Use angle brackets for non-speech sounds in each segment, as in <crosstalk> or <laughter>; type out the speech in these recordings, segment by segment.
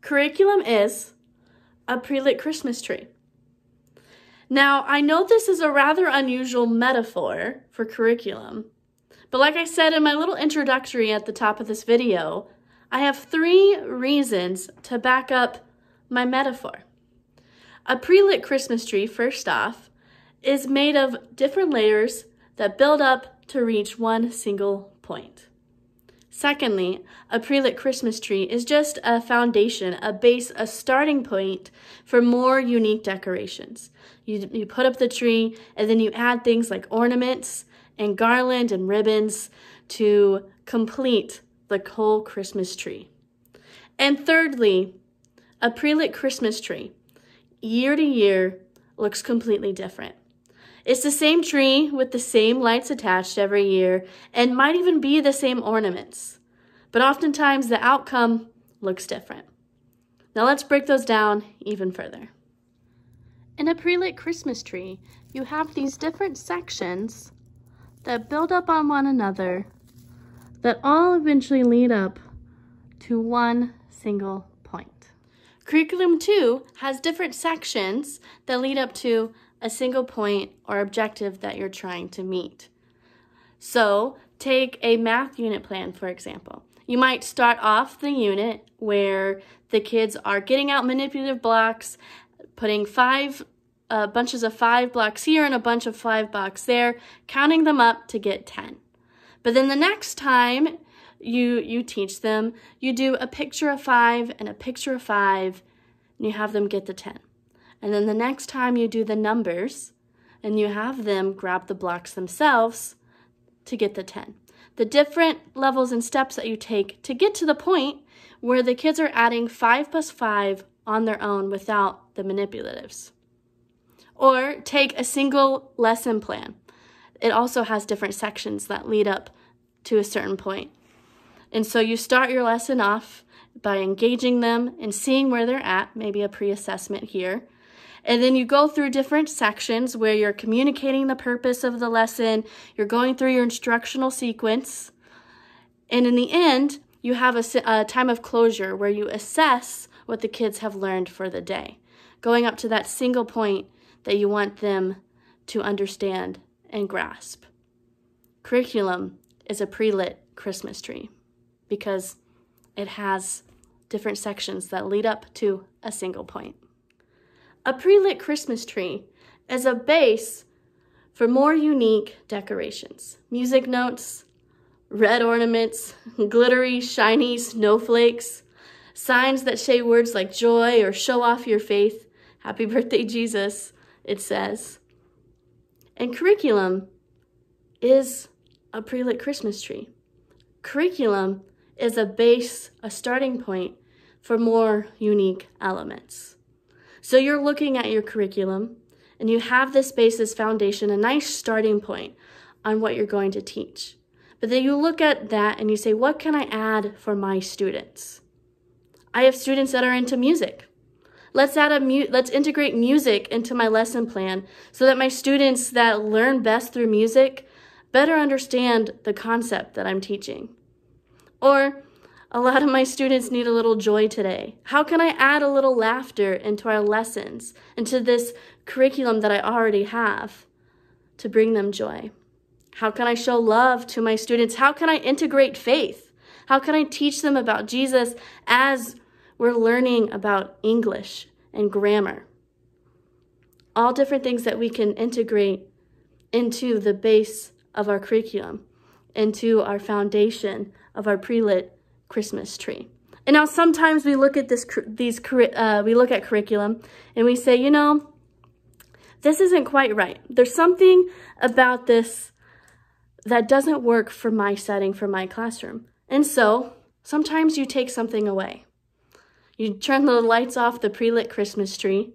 Curriculum is a pre-lit Christmas tree. Now, I know this is a rather unusual metaphor for curriculum, but like I said in my little introductory at the top of this video, I have three reasons to back up my metaphor. A pre-lit Christmas tree, first off, is made of different layers that build up to reach one single point. Secondly, a pre-lit Christmas tree is just a foundation, a base, a starting point for more unique decorations. You, you put up the tree and then you add things like ornaments and garland and ribbons to complete the whole Christmas tree. And thirdly, a pre-lit Christmas tree, year to year, looks completely different. It's the same tree with the same lights attached every year and might even be the same ornaments. But oftentimes the outcome looks different. Now let's break those down even further. In a pre-lit Christmas tree, you have these different sections that build up on one another that all eventually lead up to one single point. Curriculum 2 has different sections that lead up to a single point or objective that you're trying to meet. So take a math unit plan, for example. You might start off the unit where the kids are getting out manipulative blocks, putting five uh, bunches of five blocks here and a bunch of five blocks there, counting them up to get 10. But then the next time you, you teach them, you do a picture of five and a picture of five, and you have them get the 10. And then the next time you do the numbers and you have them grab the blocks themselves to get the 10. The different levels and steps that you take to get to the point where the kids are adding 5 plus 5 on their own without the manipulatives. Or take a single lesson plan. It also has different sections that lead up to a certain point. And so you start your lesson off by engaging them and seeing where they're at, maybe a pre assessment here. And then you go through different sections where you're communicating the purpose of the lesson, you're going through your instructional sequence. And in the end, you have a, a, time of closure where you assess what the kids have learned for the day, going up to that single point that you want them to understand and grasp. Curriculum is a pre lit Christmas tree because it has different sections that lead up to a single point. A pre-lit Christmas tree is a base for more unique decorations. Music notes, red ornaments, glittery, shiny snowflakes, signs that say words like joy or show off your faith. Happy <laughs> birthday, Jesus, it says. And curriculum is a pre-lit Christmas tree. Curriculum is a base, a starting point for more unique elements. So you're looking at your curriculum and you have this basis foundation, a nice starting point on what you're going to teach. But then you look at that and you say, what can I add for my students? I have students that are into music. Let's add a mu- let's integrate music into my lesson plan so that my students that learn best through music better understand the concept that I'm teaching. Or a lot of my students need a little joy today. How can I add a little laughter into our lessons, into this curriculum that I already have to bring them joy? How can I show love to my students? How can I integrate faith? How can I teach them about Jesus as we're learning about English and grammar? All different things that we can integrate into the base of our curriculum, into our foundation of our pre-lit Christmas tree. And now sometimes we look at this, these, uh, we look at curriculum and we say, you know, this isn't quite right. There's something about this that doesn't work for my setting, for my classroom. And so sometimes you take something away. You turn the lights off the pre-lit Christmas tree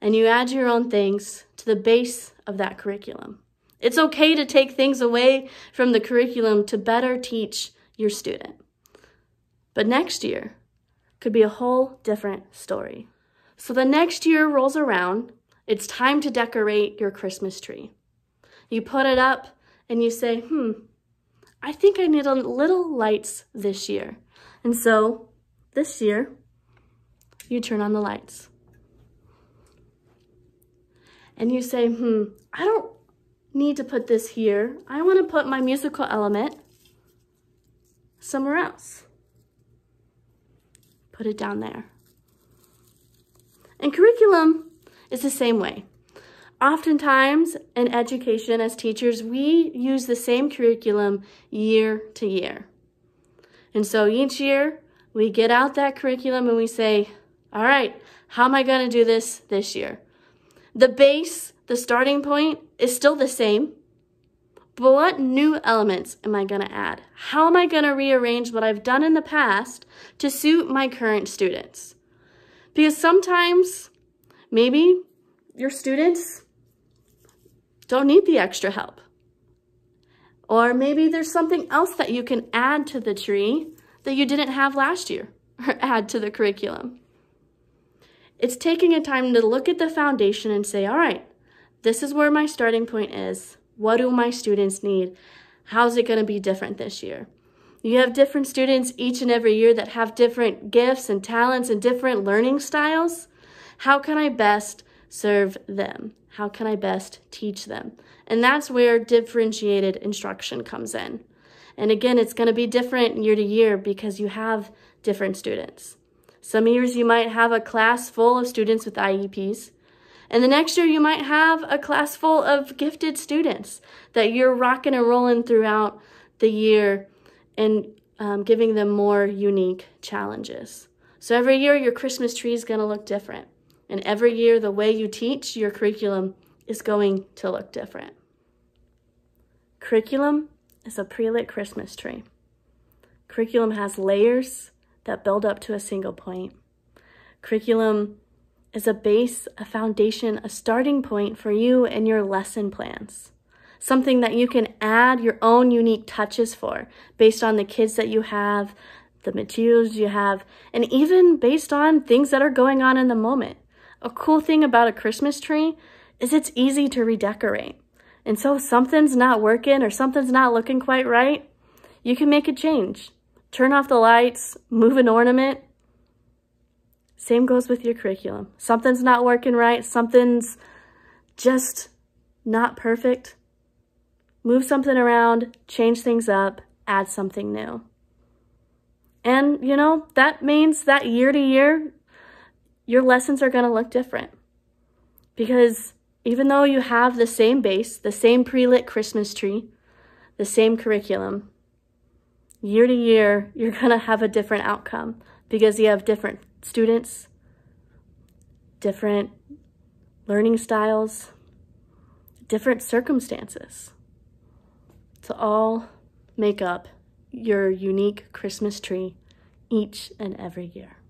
and you add your own things to the base of that curriculum. It's okay to take things away from the curriculum to better teach your student. But next year could be a whole different story. So the next year rolls around, it's time to decorate your Christmas tree. You put it up and you say, hmm, I think I need a little lights this year. And so this year, you turn on the lights. And you say, hmm, I don't need to put this here. I want to put my musical element somewhere else. Put it down there. And curriculum is the same way. Oftentimes in education as teachers, we use the same curriculum year to year. And so each year we get out that curriculum and we say, all right, how am I going to do this this year? The base, the starting point is still the same, but what new elements am I going to add? How am I going to rearrange what I've done in the past to suit my current students? Because sometimes, maybe your students don't need the extra help. Or maybe there's something else that you can add to the tree that you didn't have last year <laughs> or add to the curriculum. It's taking a time to look at the foundation and say, all right, this is where my starting point is. What do my students need? How's it going to be different this year? You have different students each and every year that have different gifts and talents and different learning styles. How can I best serve them? How can I best teach them? And that's where differentiated instruction comes in. And again, it's going to be different year to year because you have different students. Some years you might have a class full of students with IEPs. And the next year you might have a class full of gifted students that you're rocking and rolling throughout the year and um, giving them more unique challenges. So every year your Christmas tree is going to look different. And every year the way you teach your curriculum is going to look different. Curriculum is a pre-lit Christmas tree. Curriculum has layers that build up to a single point. Curriculum is a base, a foundation, a starting point for you and your lesson plans. Something that you can add your own unique touches for based on the kids that you have, the materials you have, and even based on things that are going on in the moment. A cool thing about a Christmas tree is it's easy to redecorate. And so if something's not working or something's not looking quite right, you can make a change. Turn off the lights, move an ornament. Same goes with your curriculum. Something's not working right, something's just not perfect. Move something around, change things up, add something new. And, you know, that means that year to year, your lessons are going to look different. Because even though you have the same base, the same pre-lit Christmas tree, the same curriculum, year to year, you're going to have a different outcome because you have different students, different learning styles, different circumstances to all make up your unique Christmas tree each and every year.